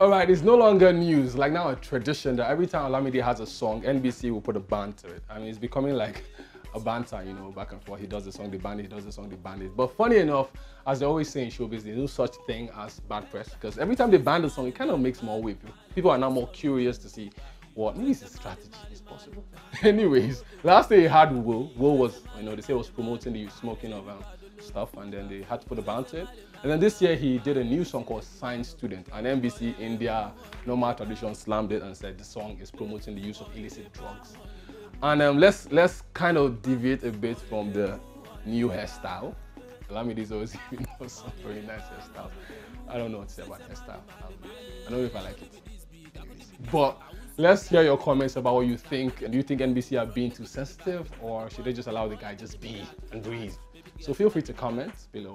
All right, it's no longer news. Like now, a tradition that every time Olamide has a song, NBC will put a band to it. I mean, it's becoming like a banter, you know, back and forth. He does the song, the band, he does the song, the band it. But funny enough, as they always say in showbiz, there's no such thing as bad press because every time they ban the song, it kind of makes more wave. People are now more curious to see what it's a strategy is possible. Anyways, last day he had Will. Will was, you know, they say was promoting the smoking of um, stuff, and then they had to put a band to it. And then this year he did a new song called Science Student, and NBC in their normal tradition slammed it and said the song is promoting the use of illicit drugs. And um, let's let's kind of deviate a bit from the new hairstyle. Lamide's always giving us some very nice hairstyle. I don't know what to say about hairstyle. Um, I don't know if I like it. But let's hear your comments about what you think. And do you think NBC are being too sensitive or should they just allow the guy just be and breathe? So feel free to comment below.